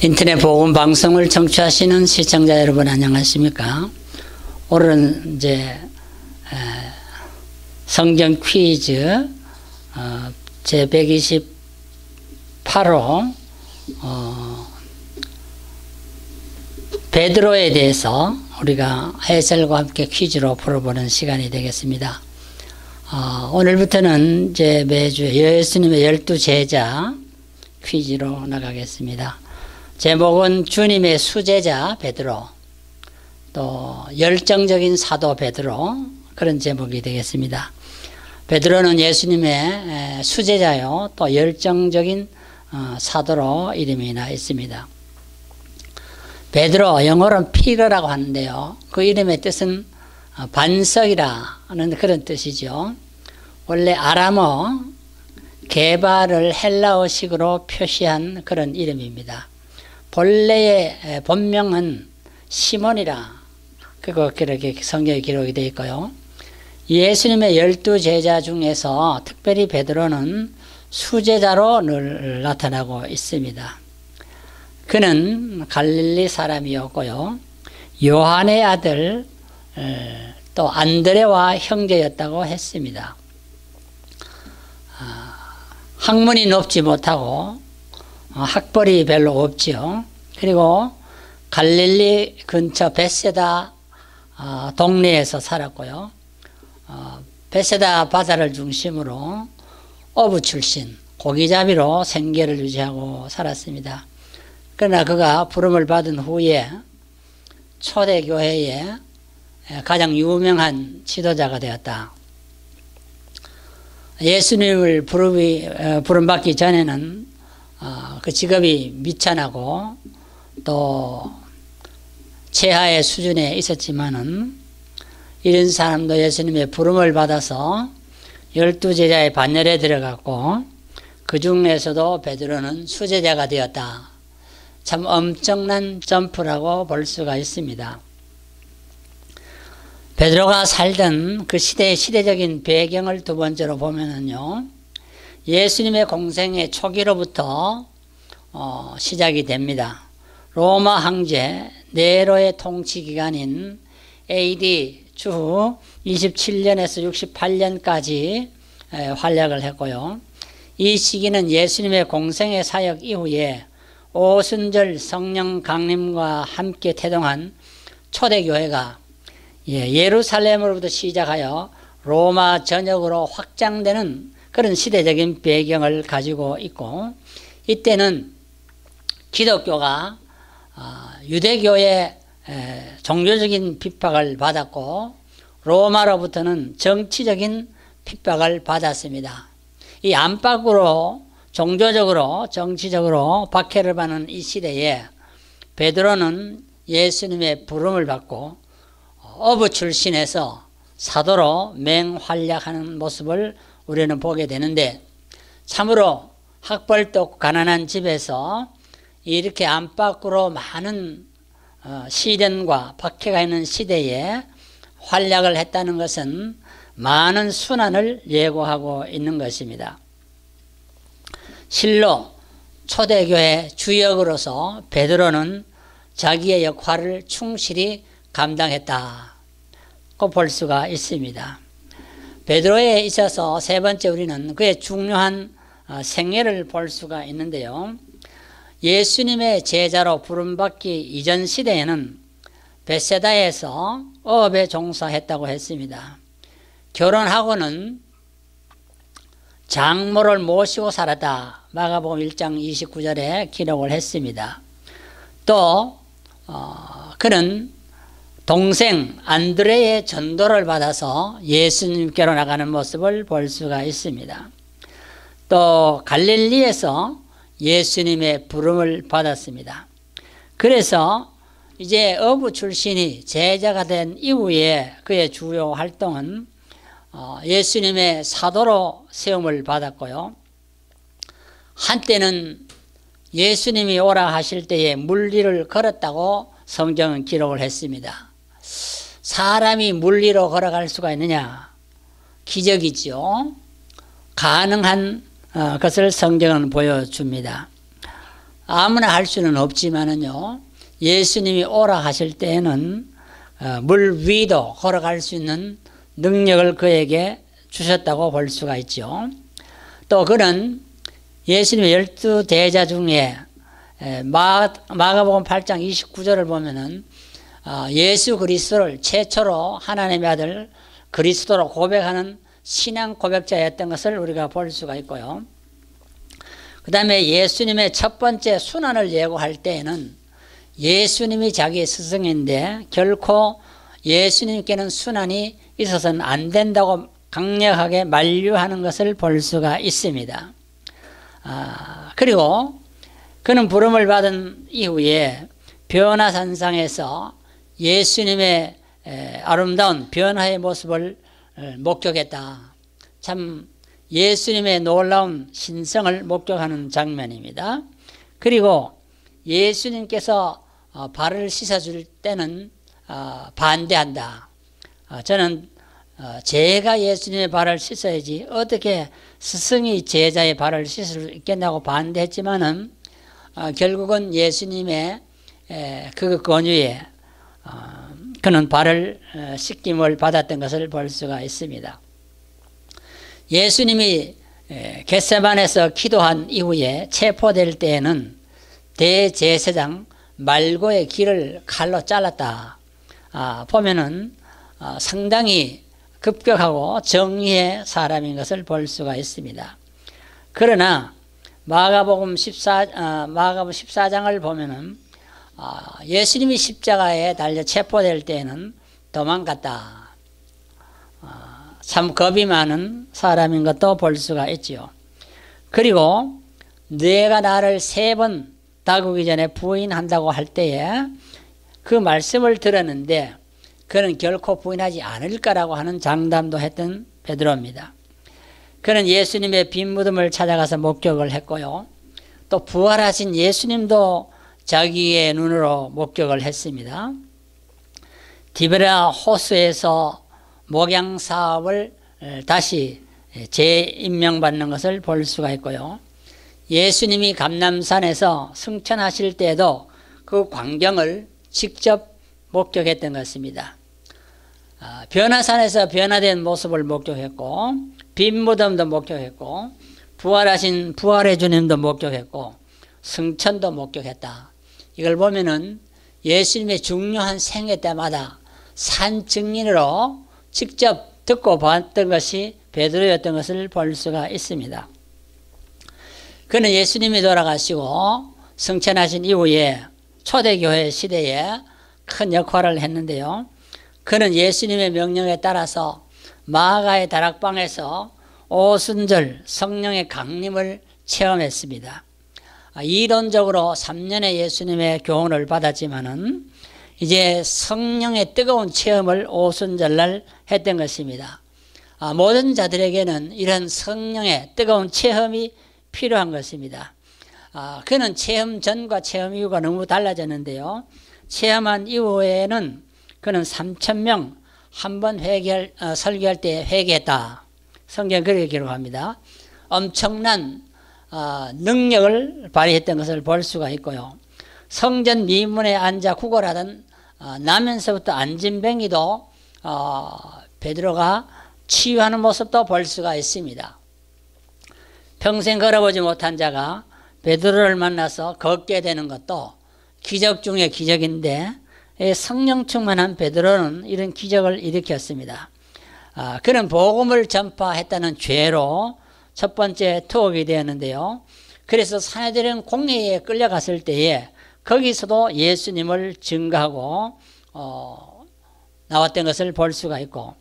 인터넷 복음 방송을 청취하시는 시청자 여러분 안녕하십니까? 오늘은 이제 성경 퀴즈 어, 제 128호 어, 베드로에 대해서 우리가 해설과 함께 퀴즈로 풀어보는 시간이 되겠습니다. 어, 오늘부터는 이제 매주 예수님의 열두 제자 퀴즈로 나가겠습니다. 제목은 주님의 수제자 베드로 또 열정적인 사도 베드로 그런 제목이 되겠습니다. 베드로는 예수님의 수제자요 또 열정적인 어, 사도로 이름이 나 있습니다. 베드로 영어로는 피르라고 하는데요. 그 이름의 뜻은 어, 반석이라는 그런 뜻이죠. 원래 아람어 개발을 헬라어식으로 표시한 그런 이름입니다. 본래의 본명은 시몬이라 그거 그렇게 성경에 기록이 되어 있고요. 예수님의 열두 제자 중에서 특별히 베드로는 수제자로 늘 나타나고 있습니다. 그는 갈릴리 사람이었고요. 요한의 아들 또 안드레와 형제였다고 했습니다. 아, 학문이 높지 못하고 어, 학벌이 별로 없지요. 그리고 갈릴리 근처 베세다 어, 동네에서 살았고요. 어, 베세다 바다를 중심으로 어부 출신, 고기잡이로 생계를 유지하고 살았습니다. 그러나 그가 부름을 받은 후에 초대교회의 가장 유명한 지도자가 되었다. 예수님을 부름받기 전에는 어, 그 직업이 미천하고 또 최하의 수준에 있었지만은 이런 사람도 예수님의 부름을 받아서 열두 제자의 반열에 들어갔고 그 중에서도 베드로는 수제자가 되었다. 참 엄청난 점프라고 볼 수가 있습니다. 베드로가 살던 그 시대의 시대적인 배경을 두 번째로 보면은요. 예수님의 공생의 초기로부터 어, 시작이 됩니다. 로마 황제 네로의 통치 기간인 AD 주 27년에서 68년까지 활약을 했고요. 이 시기는 예수님의 공생의 사역 이후에 오순절 성령 강림과 함께 태동한 초대교회가 예, 예루살렘으로부터 시작하여 로마 전역으로 확장되는 그런 시대적인 배경을 가지고 있고 이때는 기독교가 아, 유대교의 종교적인 핍박을 받았고 로마로부터는 정치적인 핍박을 받았습니다. 이 안팎으로 종교적으로 정치적으로 박해를 받는 이 시대에 베드로는 예수님의 부름을 받고 어부 출신에서 사도로 맹활약하는 모습을 우리는 보게 되는데 참으로 학벌도 가난한 집에서 이렇게 안팎으로 많은 어, 시련과 박해가 있는 시대에 활약을 했다는 것은 많은 순환을 예고하고 있는 것입니다. 실로 초대교회 주역으로서 베드로는 자기의 역할을 충실히 감당했다고 볼 수가 있습니다. 베드로에 있어서 세 번째 우리는 그의 중요한 어, 생애를 볼 수가 있는데요. 예수님의 제자로 부름받기 이전 시대에는 베세다에서 어업에 종사했다고 했습니다. 결혼하고는 장모를 모시고 살았다. 마가복음 1장 29절에 기록을 했습니다. 또 어, 그는 동생 안드레의 전도를 받아서 예수님께로 나가는 모습을 볼 수가 있습니다. 또 갈릴리에서 예수님의 부름을 받았습니다. 그래서 이제 어부 출신이 제자가 된 이후에 그의 주요 활동은 어, 예수님의 사도로 세움을 받았고요. 한때는 예수님이 오라 하실 때에 물리를 걸었다고 성경은 기록을 했습니다. 사람이 물리로 걸어갈 수가 있느냐? 기적이죠. 가능한 어, 것을 성경은 보여줍니다. 아무나 할 수는 없지만은요. 예수님이 오라 하실 때에는 어, 물 위도 걸어갈 수 있는 능력을 그에게 주셨다고 볼 수가 있죠. 또 그는 예수님의 열두 대자 중에 마가복음 8장 29절을 보면은 어, 예수 그리스도를 최초로 하나님의 아들 그리스도로 고백하는 신앙 고백자였던 것을 우리가 볼 수가 있고요. 그 다음에 예수님의 첫 번째 순환을 예고할 때에는 예수님이 자기 스승인데 결코 예수님께는 순환이 있어서는 안 된다고 강력하게 만류하는 것을 볼 수가 있습니다. 아, 그리고 그는 부름을 받은 이후에 변화산상에서 예수님의 아름다운 변화의 모습을 목격했다. 참 예수님의 놀라운 신성을 목격하는 장면입니다. 그리고 예수님께서 어, 발을 씻어줄 때는 어, 반대한다. 어, 저는 제가 예수님의 발을 씻어야지 어떻게 스승이 제자의 발을 씻을 수 있겠냐고 반대했지만은 결국은 예수님의 그 권유에 그는 발을 씻김을 받았던 것을 볼 수가 있습니다. 예수님이 겟세반에서 기도한 이후에 체포될 때에는 대제사장 말고의 길을 칼로 잘랐다. 아, 보면은 어, 상당히 급격하고 정의의 사람인 것을 볼 수가 있습니다. 그러나 마가복음 14 어, 마가복음 14장을 보면은 어, 예수님이 십자가에 달려 체포될 때에는 도망갔다. 어, 참 겁이 많은 사람인 것도 볼 수가 있지요. 그리고 내가 나를 세 번 다구기 전에 부인한다고 할 때에 그 말씀을 들었는데 그는 결코 부인하지 않을 거라고 하는 장담도 했던 베드로입니다. 그는 예수님의 빈 무덤을 찾아가서 목격을 했고요. 또 부활하신 예수님도 자기의 눈으로 목격을 했습니다. 디베라 호수에서 목양 사업을 다시 재임명받는 것을 볼 수가 있고요. 예수님이 감남산에서 승천하실 때도 그 광경을 직접 목격했던 것입니다. 아, 변화산에서 변화된 모습을 목격했고 빈 무덤도 목격했고 부활하신 부활의 주님도 목격했고 승천도 목격했다. 이걸 보면은 예수님의 중요한 생애 때마다 산 증인으로 직접 듣고 봤던 것이 베드로였던 것을 볼 수가 있습니다. 그는 예수님이 돌아가시고 승천하신 이후에 초대교회 시대에 큰 역할을 했는데요. 그는 예수님의 명령에 따라서 마가의 다락방에서 오순절 성령의 강림을 체험했습니다. 아, 이론적으로 3년의 예수님의 교훈을 받았지만은 이제 성령의 뜨거운 체험을 오순절날 했던 것입니다. 아, 모든 자들에게는 이런 성령의 뜨거운 체험이 필요한 것입니다. 아, 그는 체험 전과 체험 이후가 너무 달라졌는데요. 체험한 이후에는 그는 3천 명 한 번 회개할 어, 설교할 때 회개했다. 성경 그렇게 기록합니다. 엄청난 어, 능력을 발휘했던 것을 볼 수가 있고요. 성전 미문에 앉아 구걸하던 어, 나면서부터 안진뱅이도 어, 베드로가 치유하는 모습도 볼 수가 있습니다. 평생 걸어보지 못한 자가 베드로를 만나서 걷게 되는 것도 기적 중의 기적인데 성령 충만한 베드로는 이런 기적을 일으켰습니다. 아, 그는 복음을 전파했다는 죄로 첫 번째 투옥이 되었는데요. 그래서 사내들은 공회에 끌려갔을 때에 거기서도 예수님을 증거하고 어, 나왔던 것을 볼 수가 있고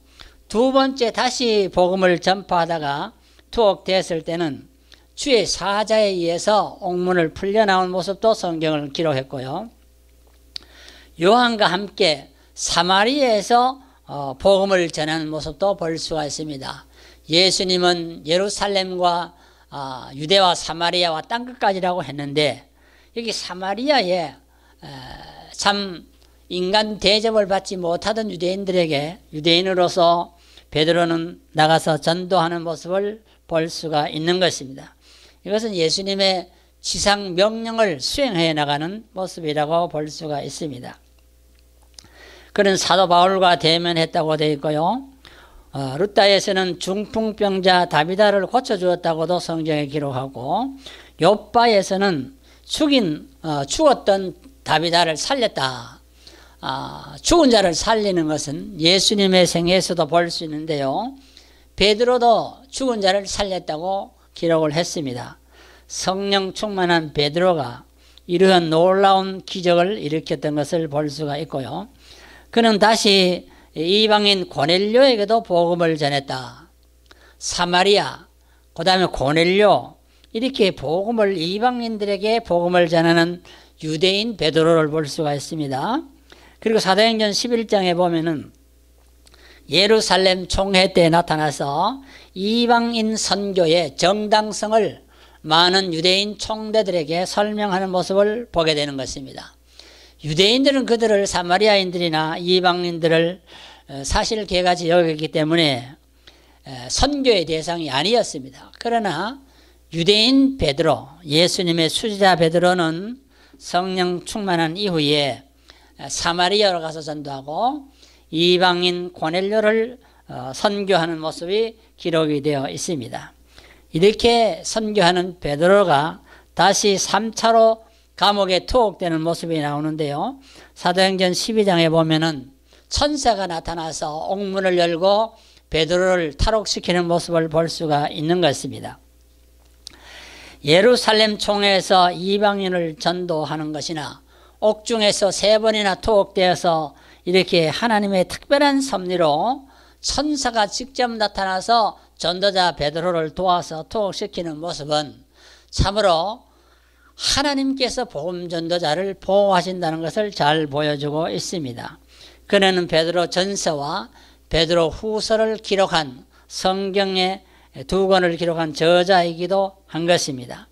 두 번째 다시 복음을 전파하다가 투옥되었을 때는 주의 사자에 의해서 옥문을 풀려나온 모습도 성경을 기록했고요. 요한과 함께 사마리아에서 어, 복음을 전하는 모습도 볼 수가 있습니다. 예수님은 예루살렘과 아, 유대와 사마리아와 땅 끝까지라고 했는데 여기 사마리아에 참 인간 대접을 받지 못하던 유대인들에게 유대인으로서 베드로는 나가서 전도하는 모습을 볼 수가 있는 것입니다. 이것은 예수님의 지상 명령을 수행해 나가는 모습이라고 볼 수가 있습니다. 그는 사도 바울과 대면했다고 되어 있고요. 어, 루다에서는 중풍병자 다비다를 고쳐주었다고도 성경에 기록하고 요바에서는 죽인 어, 죽었던 다비다를 살렸다. 아, 죽은 자를 살리는 것은 예수님의 생애에서도 볼 수 있는데요. 베드로도 죽은 자를 살렸다고 기록을 했습니다. 성령 충만한 베드로가 이러한 놀라운 기적을 일으켰던 것을 볼 수가 있고요. 그는 다시 이방인 고넬료에게도 복음을 전했다. 사마리아, 그 다음에 고넬료, 이렇게 복음을 이방인들에게 복음을 전하는 유대인 베드로를 볼 수가 있습니다. 그리고 사도행전 11장에 보면은 예루살렘 총회 때 나타나서 이방인 선교의 정당성을 많은 유대인 총대들에게 설명하는 모습을 보게 되는 것입니다. 유대인들은 그들을 사마리아인들이나 이방인들을 어, 사실 개같이 여겼기 때문에 선교의 대상이 아니었습니다. 그러나 유대인 베드로, 예수님의 수지자 베드로는 성령 충만한 이후에 사마리아로 가서 전도하고 이방인 고넬료를 어, 선교하는 모습이 기록이 되어 있습니다. 이렇게 선교하는 베드로가 다시 3차로 감옥에 투옥되는 모습이 나오는데요. 사도행전 12장에 보면은 천사가 나타나서 옥문을 열고 베드로를 탈옥시키는 모습을 볼 수가 있는 것입니다. 예루살렘 총회에서 이방인을 전도하는 것이나 옥중에서 세 번이나 투옥되어서 이렇게 하나님의 특별한 섭리로 천사가 직접 나타나서 전도자 베드로를 도와서 투옥시키는 모습은 참으로 하나님께서 복음 전도자를 보호하신다는 것을 잘 보여주고 있습니다. 그는 베드로 전서와 베드로 후서를 기록한 성경의 두 권을 기록한 저자이기도 한 것입니다.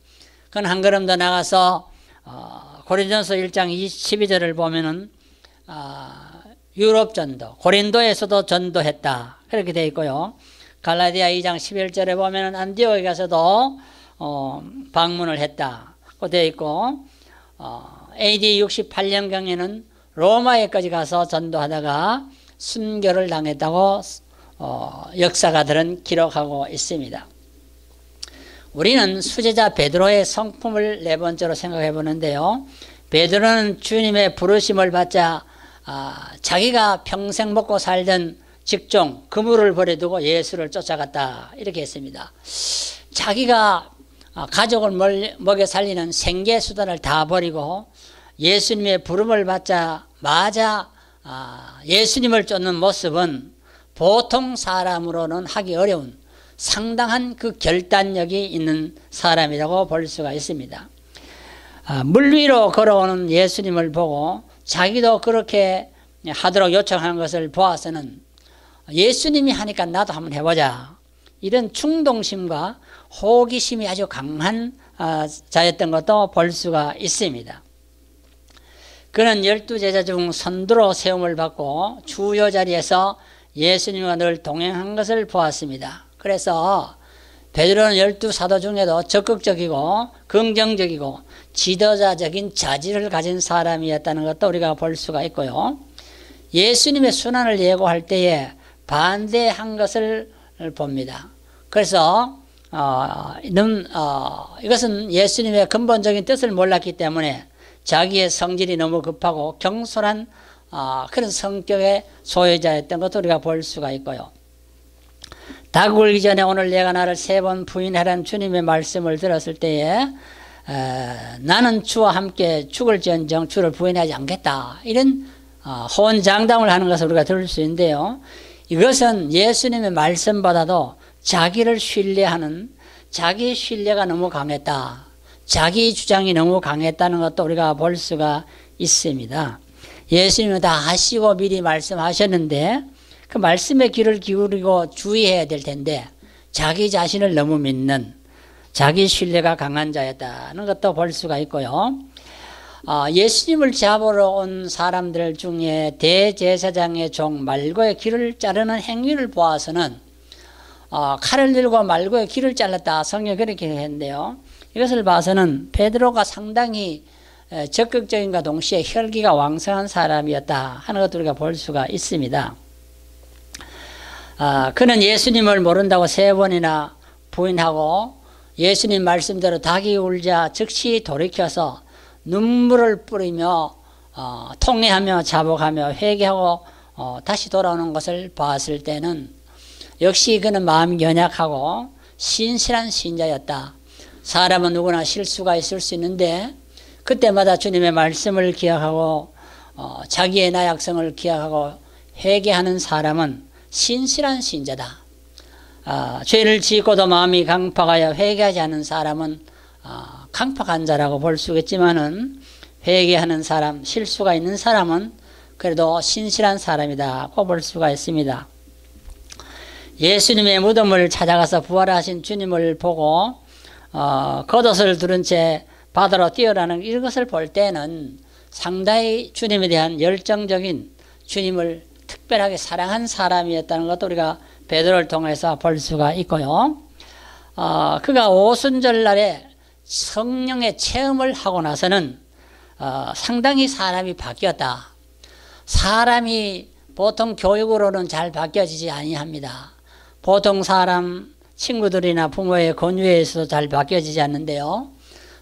그는 한 걸음 더 나가서 어, 고린전서 1장 12절을 보면은 어, 유럽 전도, 고린도에서도 전도했다. 그렇게 되어 있고요. 갈라디아 2장 11절에 보면은 안디옥에 가서도 어, 방문을 했다. 그 되어 있고 어, AD 68년경에는 로마에까지 가서 전도하다가 순교를 당했다고 어, 역사가들은 기록하고 있습니다. 우리는 수제자 베드로의 성품을 네 번째로 생각해 보는데요. 베드로는 주님의 부르심을 받자 아, 자기가 평생 먹고 살던 직종, 그물을 버려두고 예수를 쫓아갔다. 이렇게 했습니다. 자기가 아, 가족을 먹여 살리는 생계 수단을 다 버리고 예수님의 부름을 받자 마자 아, 예수님을 쫓는 모습은 보통 사람으로는 하기 어려운 상당한 그 결단력이 있는 사람이라고 볼 수가 있습니다. 아, 물 위로 걸어오는 예수님을 보고 자기도 그렇게 하도록 요청하는 것을 보아서는 예수님이 하니까 나도 한번 해보자. 이런 충동심과 호기심이 아주 강한 아, 자였던 것도 볼 수가 있습니다. 그는 열두 제자 중 선두로 세움을 받고 주요 자리에서 예수님과 늘 동행한 것을 보았습니다. 그래서 베드로는 열두 사도 중에도 적극적이고 긍정적이고 지도자적인 자질을 가진 사람이었다는 것도 우리가 볼 수가 있고요. 예수님의 순환을 예고할 때에 반대한 것을 봅니다. 그래서 어, 어, 이것은 예수님의 근본적인 뜻을 몰랐기 때문에 자기의 성질이 너무 급하고 경솔한 어, 그런 성격의 소유자였던 것도 우리가 볼 수가 있고요. 닭 울기 전에 오늘 내가 나를 세 번 부인하라는 주님의 말씀을 들었을 때에 에, 나는 주와 함께 죽을지언정 주를 부인하지 않겠다. 이런 어, 호언장담을 하는 것을 우리가 들을 수 있는데요. 이것은 예수님의 말씀보다도 자기를 신뢰하는 자기 신뢰가 너무 강했다. 자기 주장이 너무 강했다는 것도 우리가 볼 수가 있습니다. 예수님은 다 아시고 미리 말씀하셨는데 그 말씀에 귀를 기울이고 주의해야 될 텐데 자기 자신을 너무 믿는 자기 신뢰가 강한 자였다는 것도 볼 수가 있고요. 어, 예수님을 잡으러 온 사람들 중에 대제사장의 종 말고의 길을 자르는 행위를 보아서는 어, 칼을 들고 말고의 길을 잘랐다 성경 그렇게 했는데요. 이것을 봐서는 베드로가 상당히 적극적인과 동시에 혈기가 왕성한 사람이었다 하는 것도 우리가 볼 수가 있습니다. 아, 그는 예수님을 모른다고 세 번이나 부인하고 예수님 말씀대로 닭이 울자 즉시 돌이켜서 눈물을 뿌리며 어, 통회하며 자복하며 회개하고 어, 다시 돌아오는 것을 봤을 때는 역시 그는 마음이 연약하고 신실한 신자였다. 사람은 누구나 실수가 있을 수 있는데 그때마다 주님의 말씀을 기억하고 어, 자기의 나약성을 기억하고 회개하는 사람은 신실한 신자다. 아, 죄를 짓고도 마음이 강팍하여 회개하지 않는 사람은 아, 강팍한 자라고 볼 수 있겠지만은 회개하는 사람, 실수가 있는 사람은 그래도 신실한 사람이다고 볼 수가 있습니다. 예수님의 무덤을 찾아가서 부활하신 주님을 보고 어, 겉옷을 두른 채 바다로 뛰어라는 이것을 볼 때는 상당히 주님에 대한 열정적인 주님을 특별하게 사랑한 사람이었다는 것도 우리가 베드로를 통해서 볼 수가 있고요. 어, 그가 오순절 날에 성령의 체험을 하고 나서는 어, 상당히 사람이 바뀌었다. 사람이 보통 교육으로는 잘 바뀌어지지 아니합니다. 보통 사람 친구들이나 부모의 권유에서 잘 바뀌어지지 않는데요.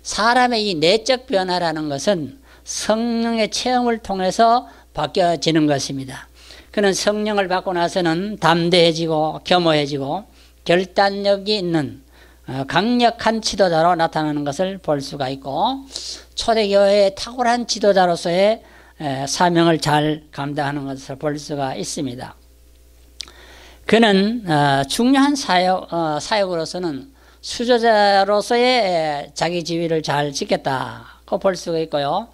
사람의 이 내적 변화라는 것은 성령의 체험을 통해서 바뀌어지는 것입니다. 그는 성령을 받고 나서는 담대해지고 겸허해지고 결단력이 있는 어, 강력한 지도자로 나타나는 것을 볼 수가 있고 초대교회의 탁월한 지도자로서의 사명을 잘 감당하는 것을 볼 수가 있습니다. 그는 어, 중요한 사역, 어, 사역으로서는 수저자로서의 자기 지위를 잘 지켰다고 볼 수가 있고요.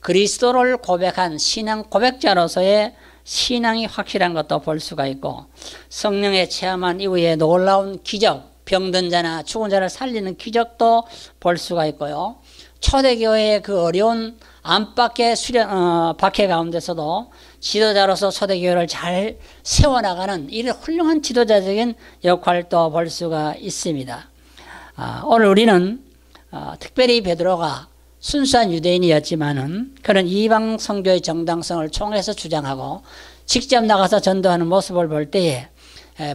그리스도를 고백한 신앙 고백자로서의 신앙이 확실한 것도 볼 수가 있고 성령의 체험한 이후에 놀라운 기적, 병든 자나 죽은 자를 살리는 기적도 볼 수가 있고요. 초대교회의 그 어려운 안팎의 수련, 어, 박해 가운데서도 지도자로서 초대교회를 잘 세워나가는 이런 훌륭한 지도자적인 역할도 볼 수가 있습니다. 아, 오늘 우리는 어, 특별히 베드로가 순수한 유대인이었지만은 그런 이방 성교의 정당성을 총회에서 주장하고 직접 나가서 전도하는 모습을 볼 때에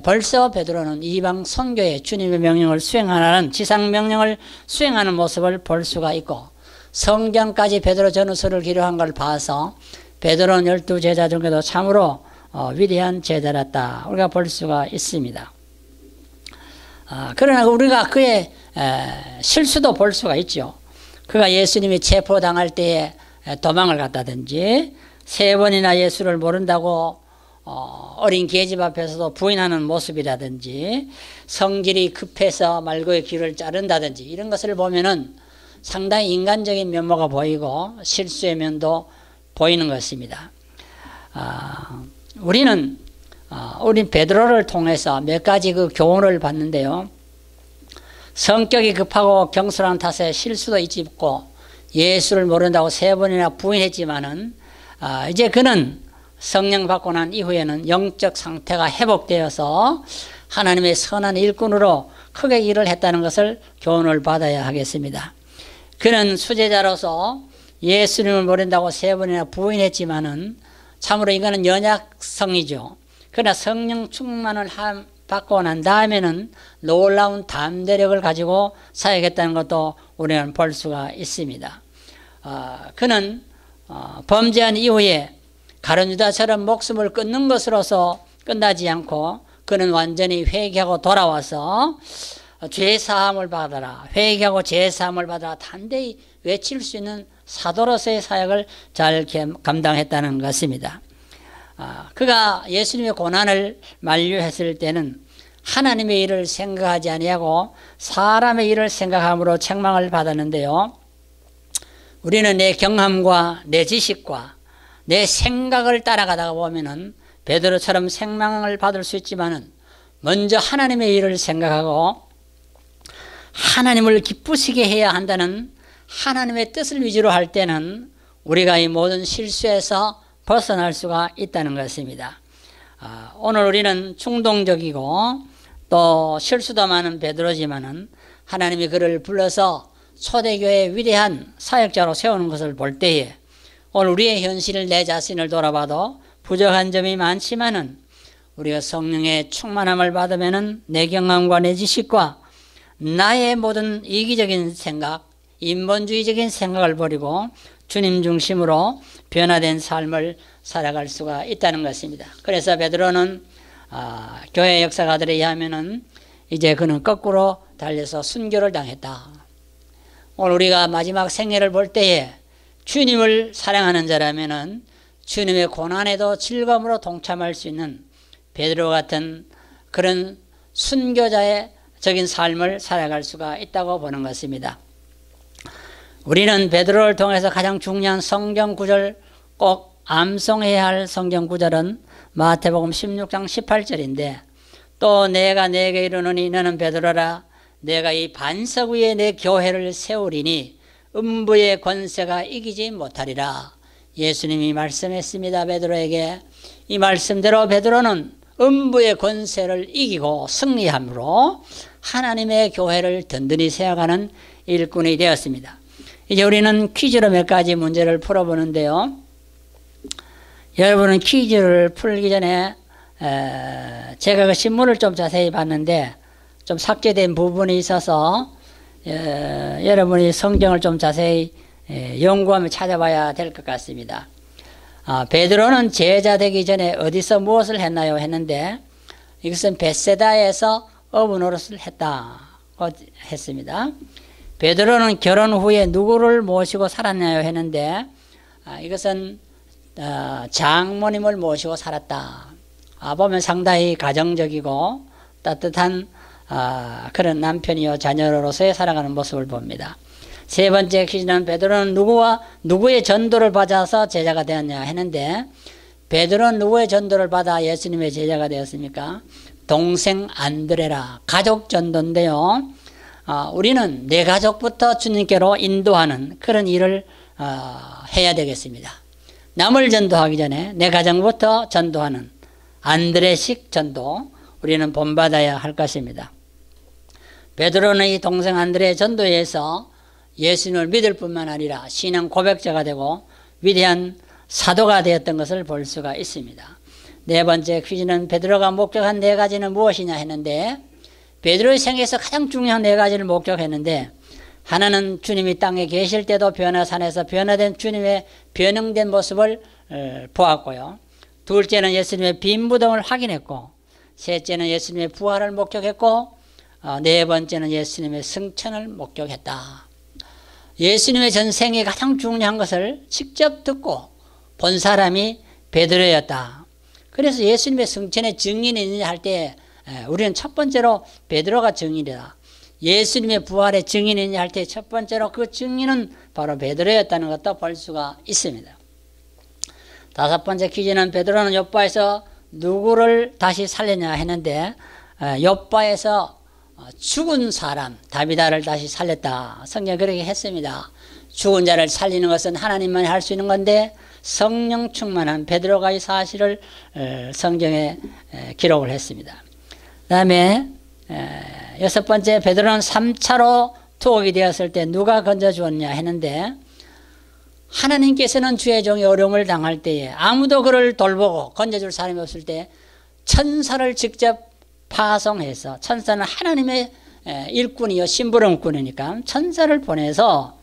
벌써 베드로는 이방 선교의 주님의 명령을 수행하는 지상 명령을 수행하는 모습을 볼 수가 있고 성경까지 베드로 전후서를 기록한 걸 봐서 베드로는 열두 제자 중에도 참으로 어, 위대한 제자였다 우리가 볼 수가 있습니다. 아, 그러나 우리가 그의 실수도 볼 수가 있죠. 그가 예수님이 체포당할 때에 도망을 갔다든지 세 번이나 예수를 모른다고 어, 어린 계집 앞에서도 부인하는 모습이라든지 성질이 급해서 말고의 길을 자른다든지 이런 것을 보면은 상당히 인간적인 면모가 보이고 실수의 면도 보이는 것입니다. 아, 우리는 어, 우리 베드로를 통해서 몇 가지 그 교훈을 받는데요. 성격이 급하고 경솔한 탓에 실수도 있고 예수를 모른다고 세 번이나 부인했지만은 아, 이제 그는 성령 받고 난 이후에는 영적 상태가 회복되어서 하나님의 선한 일꾼으로 크게 일을 했다는 것을 교훈을 받아야 하겠습니다. 그는 수제자로서 예수님을 모른다고 세 번이나 부인했지만은 참으로 이거는 연약성이죠. 그러나 성령 충만을 받고 난 다음에는 놀라운 담대력을 가지고 사역했다는 것도 우리는 볼 수가 있습니다. 어, 그는 어, 범죄한 이후에 가룟유다처럼 목숨을 끊는 것으로서 끝나지 않고 그는 완전히 회개하고 돌아와서 죄 사함을 받아라 회개하고 죄 사함을 받아라 단대히 외칠 수 있는 사도로서의 사역을 잘 감당했다는 것입니다. 아, 그가 예수님의 고난을 만류했을 때는 하나님의 일을 생각하지 아니하고 사람의 일을 생각함으로 책망을 받았는데요. 우리는 내 경험과 내 지식과 내 생각을 따라가다가 보면은 베드로처럼 생명을 받을 수 있지만은 먼저 하나님의 일을 생각하고 하나님을 기쁘시게 해야 한다는 하나님의 뜻을 위주로 할 때는 우리가 이 모든 실수에서 벗어날 수가 있다는 것입니다. 아, 오늘 우리는 충동적이고 또 실수도 많은 베드로지만은 하나님이 그를 불러서 초대교회의 위대한 사역자로 세우는 것을 볼 때에 오늘 우리의 현실을 내 자신을 돌아봐도 부족한 점이 많지만은 우리가 성령의 충만함을 받으면은 내 경험과 내 지식과 나의 모든 이기적인 생각, 인본주의적인 생각을 버리고 주님 중심으로 변화된 삶을 살아갈 수가 있다는 것입니다. 그래서 베드로는 아, 교회 역사가들에 의하면은 이제 그는 거꾸로 달려서 순교를 당했다. 오늘 우리가 마지막 생애를 볼 때에 주님을 사랑하는 자라면은 주님의 고난에도 즐거움으로 동참할 수 있는 베드로 같은 그런 순교자의 적인 삶을 살아갈 수가 있다고 보는 것입니다. 우리는 베드로를 통해서 가장 중요한 성경 구절 꼭 암송해야 할 성경 구절은 마태복음 16장 18절인데 또 내가 내게 이르노니 너는 베드로라 내가 이 반석 위에 내 교회를 세우리니 음부의 권세가 이기지 못하리라 예수님이 말씀했습니다 베드로에게 이 말씀대로 베드로는 음부의 권세를 이기고 승리함으로 하나님의 교회를 든든히 세워가는 일꾼이 되었습니다. 이제 우리는 퀴즈로 몇 가지 문제를 풀어보는데요. 여러분은 퀴즈를 풀기 전에 제가 그 신문을 좀 자세히 봤는데 좀 삭제된 부분이 있어서 여러분이 성경을 좀 자세히 연구하며 찾아봐야 될 것 같습니다. 아, 베드로는 제자 되기 전에 어디서 무엇을 했나요? 했는데 이것은 베세다에서 어부 노릇을 했다고 했습니다. 베드로는 결혼 후에 누구를 모시고 살았나요? 했는데 아, 이것은 어, 장모님을 모시고 살았다. 아, 보면 상당히 가정적이고 따뜻한 아, 그런 남편이요 자녀로서의 살아가는 모습을 봅니다. 세 번째 퀴즈는 베드로는 누구와 누구의 전도를 받아서 제자가 되었냐 했는데 베드로는 누구의 전도를 받아 예수님의 제자가 되었습니까? 동생 안드레라 가족 전도인데요. 어, 우리는 내 가족부터 주님께로 인도하는 그런 일을 어, 해야 되겠습니다. 남을 전도하기 전에 내 가정부터 전도하는 안드레식 전도 우리는 본받아야 할 것입니다. 베드로는 이 동생 안드레 전도에서 예수님을 믿을 뿐만 아니라 신앙 고백자가 되고 위대한 사도가 되었던 것을 볼 수가 있습니다. 네 번째 퀴즈는 베드로가 목격한 네 가지는 무엇이냐 했는데 베드로의 생에서 가장 중요한 네 가지를 목격했는데 하나는 주님이 땅에 계실 때도 변화산에서 변화된 주님의 변형된 모습을 어, 보았고요. 둘째는 예수님의 빈 무덤을 확인했고 셋째는 예수님의 부활을 목격했고 어, 네 번째는 예수님의 승천을 목격했다. 예수님의 전생에 가장 중요한 것을 직접 듣고 본 사람이 베드로였다. 그래서 예수님의 승천의 증인이 있느냐 할 때 우리는 첫 번째로 베드로가 증인이다. 예수님의 부활의 증인이 있느냐 할 때 첫 번째로 그 증인은 바로 베드로였다는 것도 볼 수가 있습니다. 다섯 번째 퀴즈는 베드로는 요바에서 누구를 다시 살렸냐 했는데 요바에서 어, 죽은 사람 다비다를 다시 살렸다. 성경 그렇게 했습니다. 죽은 자를 살리는 것은 하나님만 할 수 있는 건데 성령 충만한 베드로가 이 사실을 어, 성경에 기록을 했습니다. 그다음에 여섯 번째 베드로는 3차로 투옥이 되었을 때 누가 건져 주었냐 했는데 하나님께서는 주의 종이 어려움을 당할 때에 아무도 그를 돌보고 건져줄 사람이 없을 때 천사를 직접 파송해서 천사는 하나님의 일꾼이요 심부름꾼이니까 천사를 보내서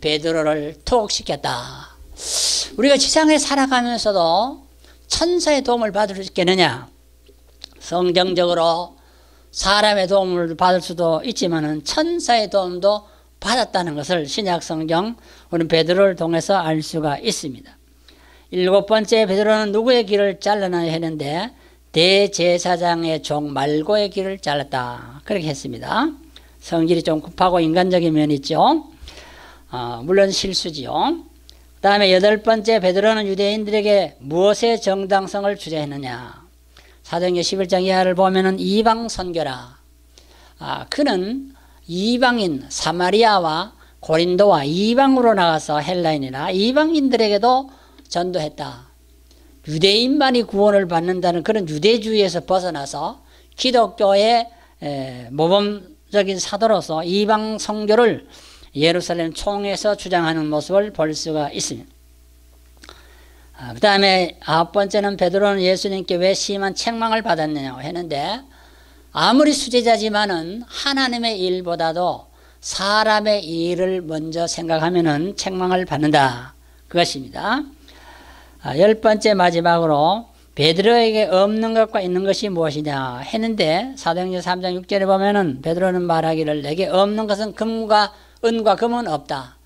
베드로를 투옥시켰다. 우리가 지상에 살아가면서도 천사의 도움을 받을 수 있겠느냐? 성경적으로 사람의 도움을 받을 수도 있지만은 천사의 도움도 받았다는 것을 신약 성경 우리 베드로를 통해서 알 수가 있습니다. 일곱 번째 베드로는 누구의 길을 잘라나야 했는데 대제사장의 종 말고의 길을 잘랐다. 그렇게 했습니다. 성질이 좀 급하고 인간적인 면이 있죠. 어, 물론 실수지요. 그 다음에 여덟 번째 베드로는 유대인들에게 무엇의 정당성을 주장했느냐. 사도행전 11장 이하를 보면은 이방 선교라. 아, 그는 이방인 사마리아와 고린도와 이방으로 나가서 헬라인이나 이방인들에게도 전도했다. 유대인만이 구원을 받는다는 그런 유대주의에서 벗어나서 기독교의 모범적인 사도로서 이방 성교를 예루살렘 총에서 주장하는 모습을 볼 수가 있습니다. 아, 그 다음에 아홉 번째는 베드로는 예수님께 왜 심한 책망을 받았느냐고 했는데 아무리 수제자지만은 하나님의 일보다도 사람의 일을 먼저 생각하면은 책망을 받는다. 그것입니다. 아, 열 번째 마지막으로 베드로에게 없는 것과 있는 것이 무엇이냐 했는데 사도행전 3장 6절에 보면은 베드로는 말하기를 내게 없는 것은 금과 은과 금은 없다.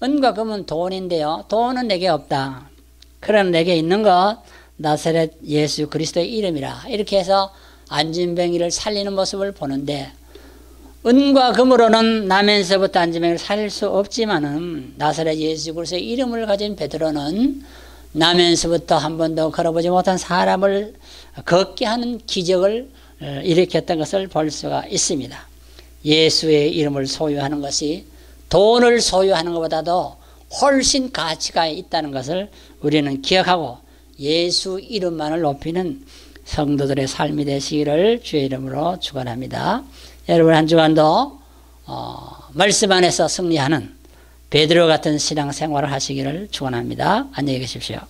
은과 금은 돈인데요. 돈은 내게 없다. 그러나 내게 있는 것 나사렛 예수 그리스도의 이름이라. 이렇게 해서 안진뱅이를 살리는 모습을 보는데 은과 금으로는 나면서부터 안진뱅이를 살릴 수 없지만은 나사렛 예수 그리스도의 이름을 가진 베드로는 나면서부터 한 번도 걸어보지 못한 사람을 걷게 하는 기적을 어, 일으켰던 것을 볼 수가 있습니다. 예수의 이름을 소유하는 것이 돈을 소유하는 것보다도 훨씬 가치가 있다는 것을 우리는 기억하고 예수 이름만을 높이는 성도들의 삶이 되시기를 주의 이름으로 축원합니다. 여러분 한 주간도 어, 말씀 안에서 승리하는 베드로 같은 신앙 생활을 하시기를 축원합니다. 안녕히 계십시오.